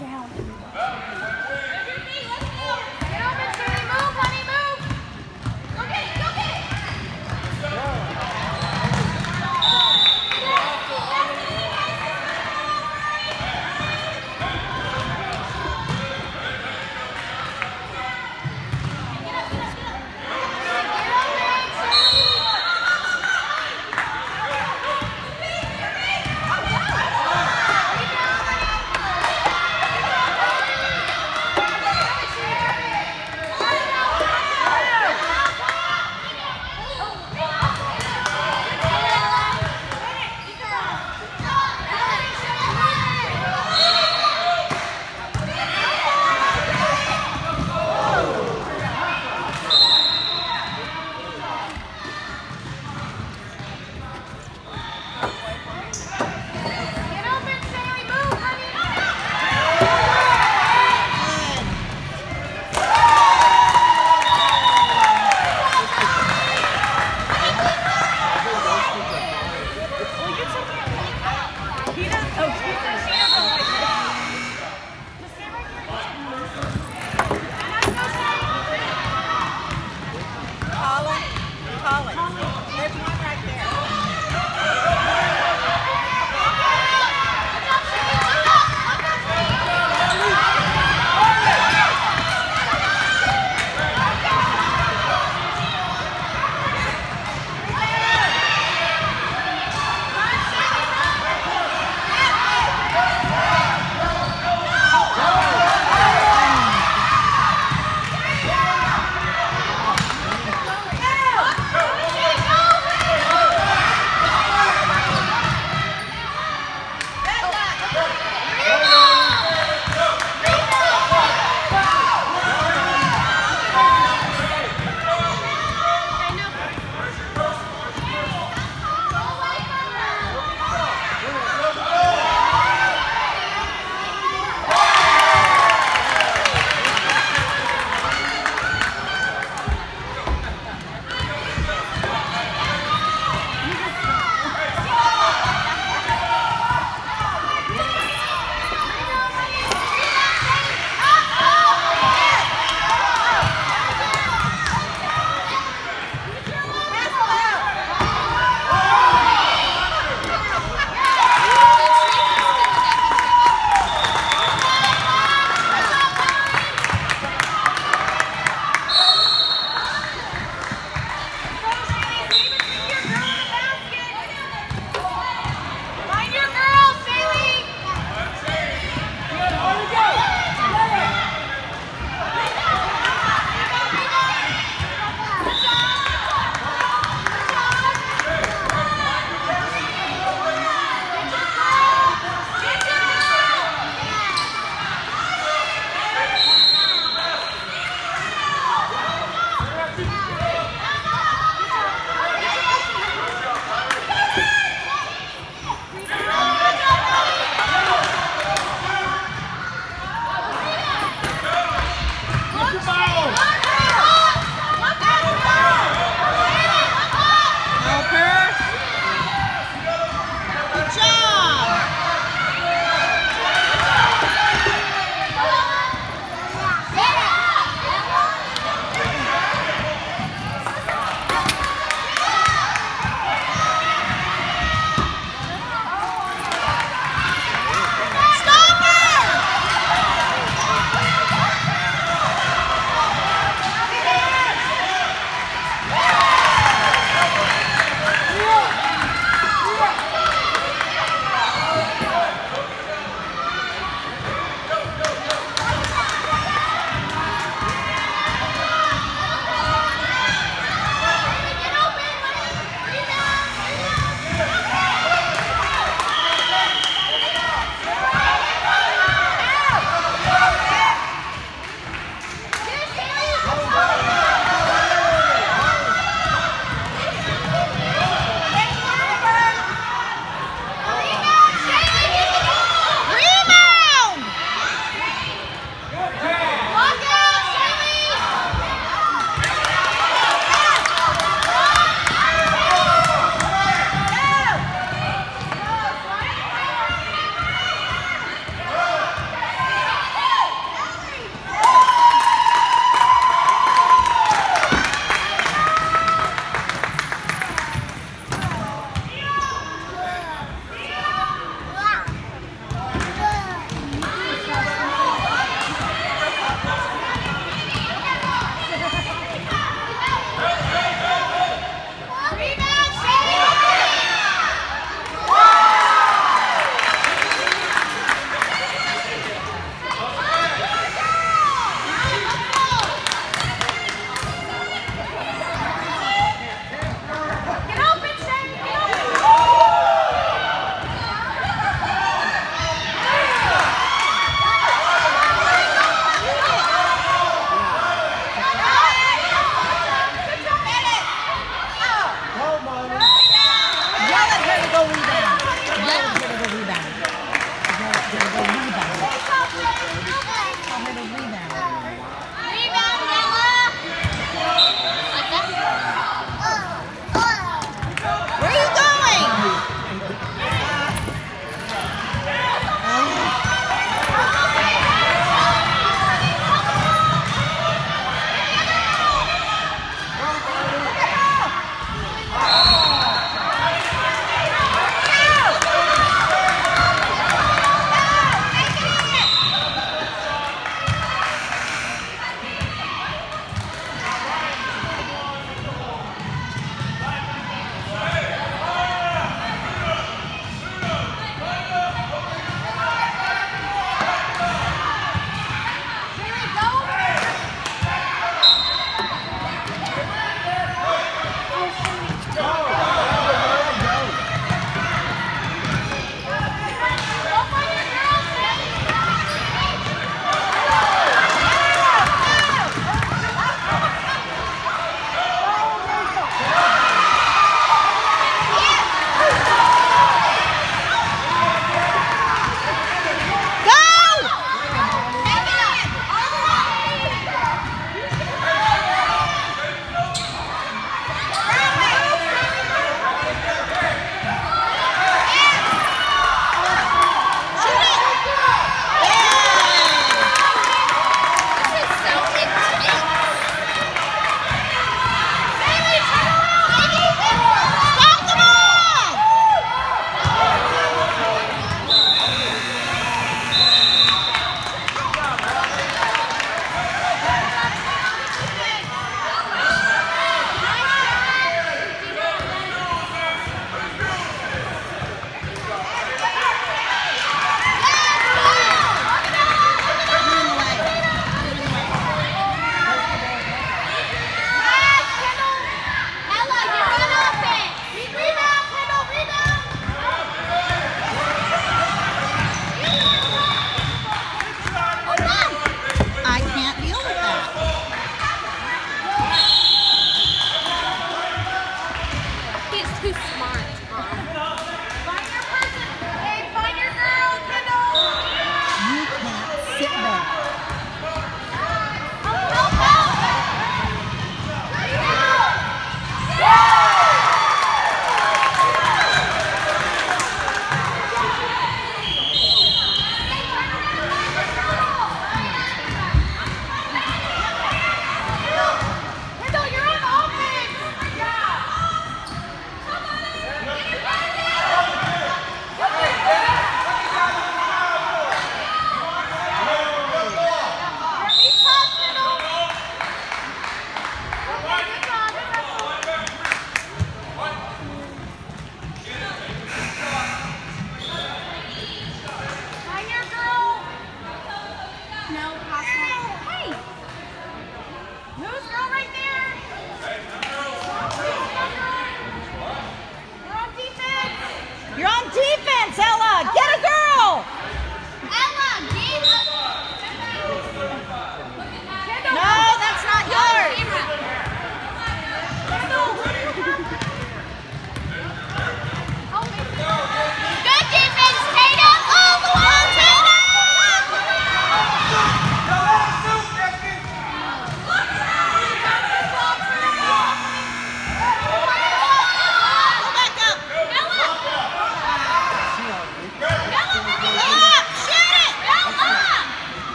down.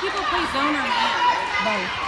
people play zone or man? Both.